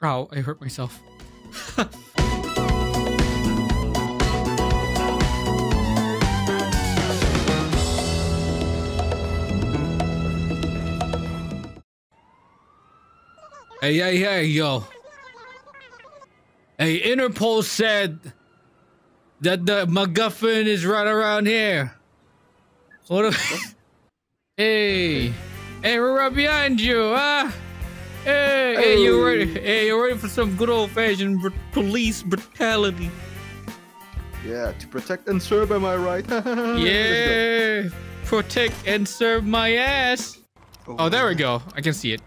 Ow, I hurt myself. hey, hey, hey, yo. Hey, Interpol said that the MacGuffin is right around here. What? If, hey, hey, we're right behind you, huh? Hey, hey, you ready? Hey, you ready for some good old fashioned br- police brutality? Yeah, to protect and serve, am I right? yeah, protect and serve my ass. Oh, oh there we go. I can see it.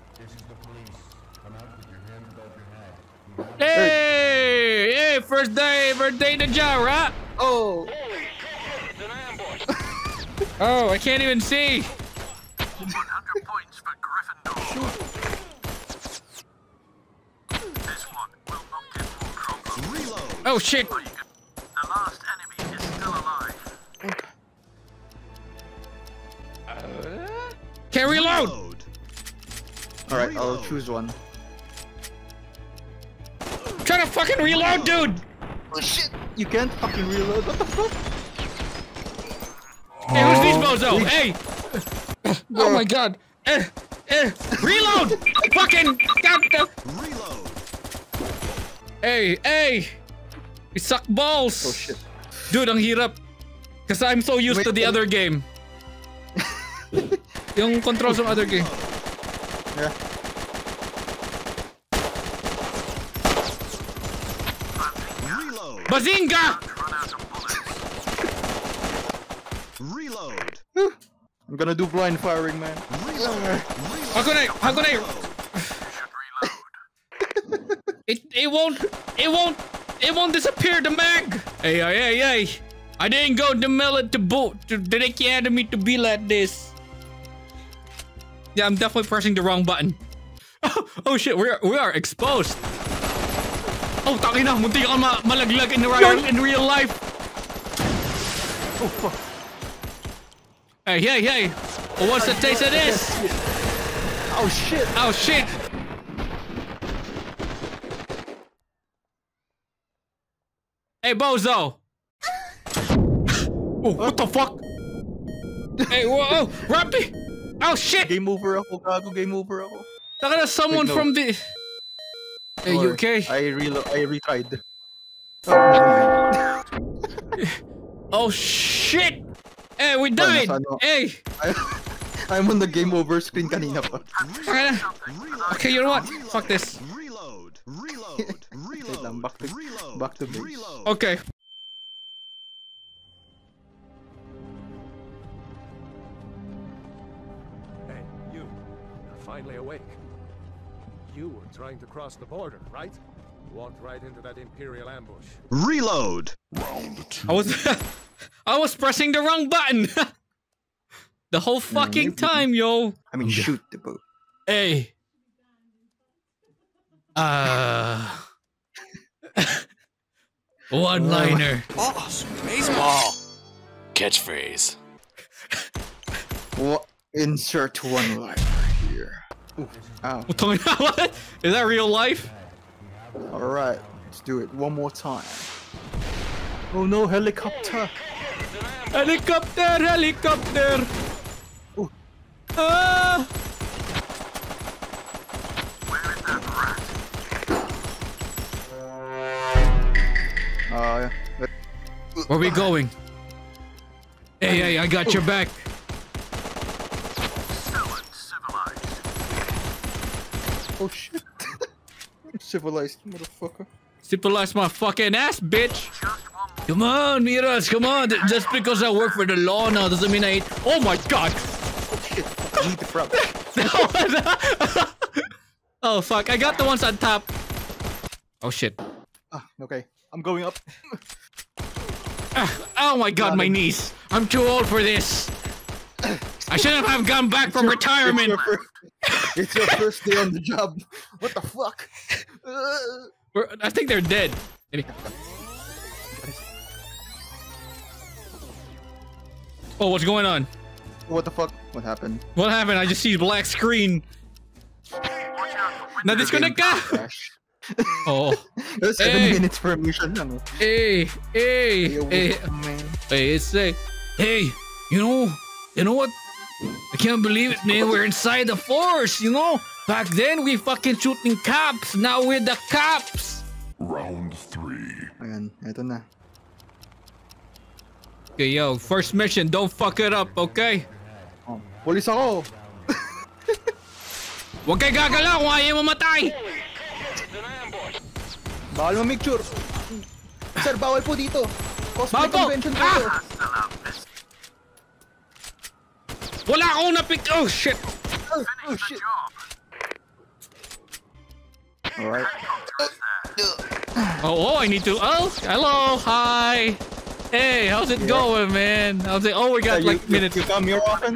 Hey, hey, first day, first day in the job, right? Oh. oh, I can't even see. 100 points for Gryffindor. This one will not get more crocs. Reload. Oh shit. The last enemy is still alive. Can't reload. Reload. All right, I'll choose one. Try to fucking reload, dude. Oh shit! You can't fucking reload. What the fuck? Hey, who's these bozo? Hey. Oh my god. Eh, eh, reload. fucking god. the- Reload. Hey, hey. You suck balls. Oh shit. Dude, ang hirap. Cause I'm so used Wait, to the wait. other game. Yung controls ng other game. Yeah. Reload. Bazinga! Run out of bullets. Reload. I'm gonna do blind firing, man. Reload. How can I? How can I? Should reload. It won't. It won't. It won't disappear. The mag. Hey hey hey hey! I didn't go to Millet to boot to the academy to be like this. Yeah, I'm definitely pressing the wrong button. Oh, oh shit, we are we are exposed. Oh, taki na, munti ma malaglag in real in real life. Oh fuck. Hey hey hey! What's the taste of this? Oh shit! Oh shit! Hey Bozo! oh, what the uh. fuck? hey, whoa, oh, Rappy! Oh shit! Game over ako, gago. Game over ako. Look at someone Wait, no. from the. Hey, you okay? I reload. I retried. Oh. Oh shit! Hey, we died! nasa ano? Hey! I- I'm on the game over screen kanina pa. Okay, okay, you know what? Fuck this. Reload. Reload. Reload. lang, back to- Reload. back to base. Reload. Okay. Hey, you. You're finally awake. You were trying to cross the border, right? Walked right into that Imperial ambush. Reload. Round two. I was I was pressing the wrong button. the whole fucking time, yo. I mean, shoot the boot. Hey. Uh one liner. Boss, baseball. Catchphrase. What? Insert one liner here. Ooh. Ow. what? Is that real life? All right, let's do it one more time. Oh no, helicopter! Helicopter, helicopter. Ooh. Ah! Where we going? Hey, hey, I got your back. Oh shit! Civilized motherfucker. Civilize my fucking ass, bitch. Just one more. Come on, Miras, come on. Just because I work for the law now doesn't mean I ain't. Oh my god. Oh shit! Eat the frog. oh fuck, I got the ones on top. Oh shit. Ah, okay. I'm going up. Ah, oh my god, my knees. I'm too old for this. I shouldn't have gone back from retirement. It's your, first, it's your first day on the job. What the fuck? Uh, I think they're dead. Oh, what's going on? what the fuck? What happened? What happened? I just see black screen. Watch out for Na windows. disconnect ka. Crash. Oh. Seven Hey. minutes per mission lang. eh. Hey, hey, hey, man. hey, it's a, hey, you know, you know what? I can't believe it, man. We're inside the forest, you know? Back then, we fucking shooting cops. Now we're the cops. Round three. Ayan, eto na. Okay, yo, first mission, don't fuck it up, okay? Oh, Pulis ako! Huwag kayo gagalaw kung ayaw mamatay. Bawal mamicture! Sir, bawal po dito! Cosplay Bawal convention po Ah! ito. Wala akong napick. Oh, shit. Oh, oh shit! Alright. Oh, oh, I need to. Oh, hello, hi. Hey, how's it going, man? How's it? Oh, we got you, like you- minutes. You come here often?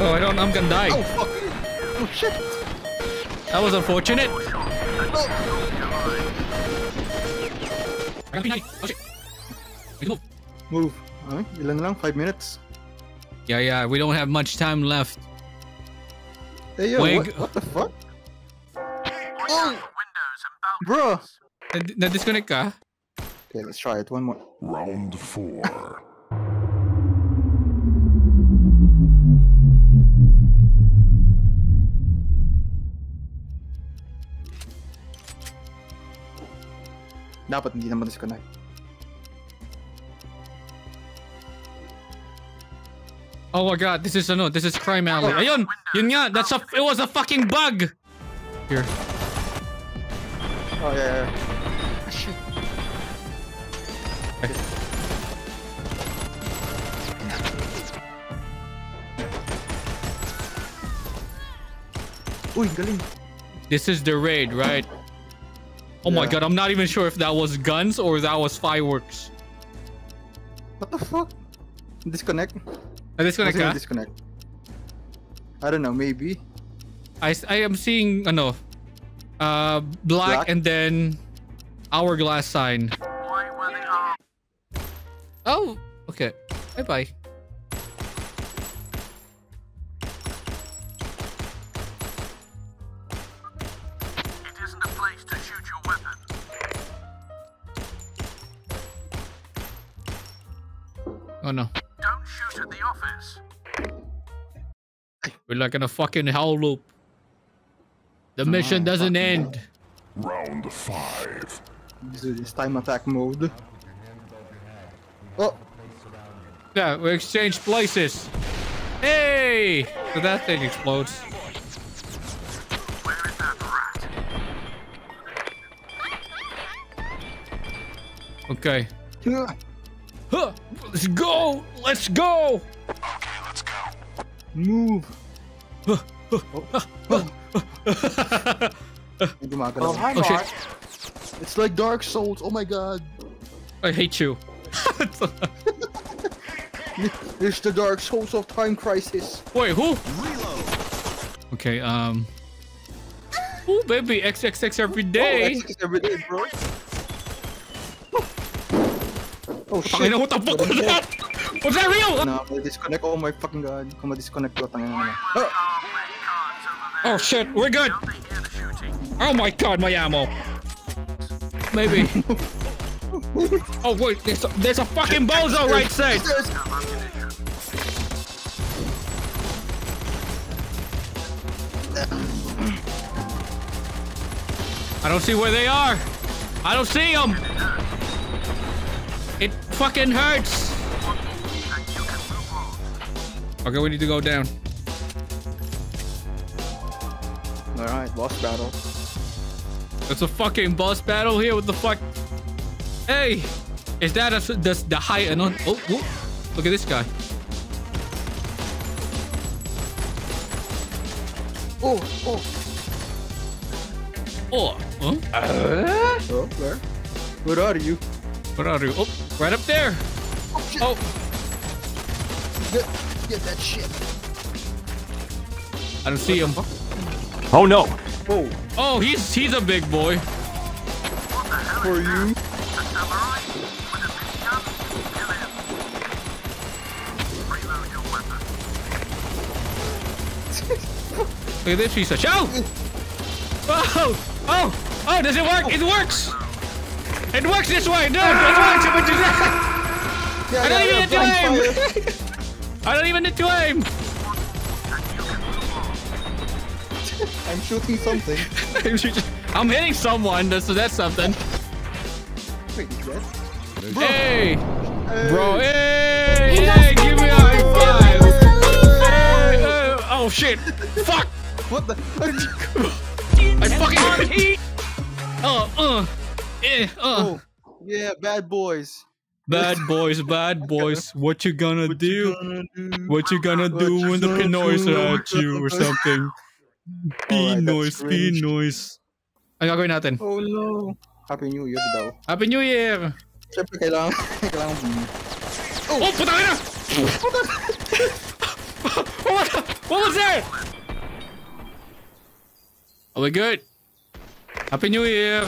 Oh, I don't. I'm gonna die. Oh, fuck! Oh, shit! That was unfortunate. Oh, Oh, shit. Wait, move. move. Ay, ilan lang? Five minutes? Yeah, yeah. We don't have much time left. Hey, yo, Wig. what, what the fuck? Oh! Windows and Bro! Na- Na-disconnect ka? Okay, let's try it. One more. Round four. Dapat hindi naman disconnect. Oh my god, this is ano, this is crime alley. Ayun, yun nga, that's a, it was a fucking bug. Here. Oh, yeah, yeah. Ah, shit. Uy, galing. This is the raid, right? Oh my god, I'm not even sure if that was guns or that was fireworks. What the fuck? Disconnect? Na-disconnect Was it a ka? disconnect? I don't know, maybe. I, I am seeing ano, uh, black, Black? and then hourglass sign. Why were they armed? Oh, okay. Bye bye Oh no, Don't shoot at the office. we're like in a fucking hell loop. The mission doesn't end. Round five. This is time attack mode. Oh, Yeah, we exchange places. Hey! So that thing explodes. Where is that rat? Okay. Huh, let's go! Let's go! Okay, let's go. Move. oh. May gumagalaw. Oh shit, It's like Dark Souls. Oh my god. I hate you. It's the Dark Souls of Time Crisis. Wait, who? Reload. Okay, um. Ooh, baby, XXX every Oh, day. that's just every day, bro. Oh shit. Tangina, what the fuck was that? Was that real? No, I'm gonna disconnect. Oh my fucking god. Kung ma-disconnect ko, tangina na. Oh, ah! Oh shit, we're good. They hear the shooting. Oh my god, my ammo. Maybe. oh wait, there's a, there's a fucking bozo right side. I don't see where they are. I don't see them. It fucking hurts. Okay, we need to go down. Alright, boss battle. It's a fucking boss battle here. What the fuck? Hey, is that a, the the high and on? Oh, whoa. look at this guy. Oh, oh. Oh, huh? Oh, where? Where are you? Where are you? Oh, right up there. Oh, shit. Oh, Get, get that shit. I don't see him. Oh no! Oh, Oh, he's he's a big boy. for you. Samurai with a big gun. Kill him. Reload your weapon. Look at this piece of show. Oh! oh, oh, Oh, does it work? It works! It works this way, dude! It works! It works Yeah, I don't yeah, even need to aim! I don't even need to aim! I'm shooting something. I'm hitting someone, so that's something. Wait, is that? Hey! Hey. Bro, hey! Hey, give me a high five! Hey, hey, oh shit! Fuck! What the? I fucking. Uh, uh, eh, uh. oh, yeah, bad boys. Bad boys, bad boys. What you gonna do? Gonna do? What you gonna What do you when the Pinoy's do? at you or something? Pinoy's, cringe. Pinoy's. Ang gagawin natin? Oh no. Happy New Year daw. Happy New Year! Siyempre kailangan, kailangan Oh, putang ina! what, what was that? Are we good? Happy New Year!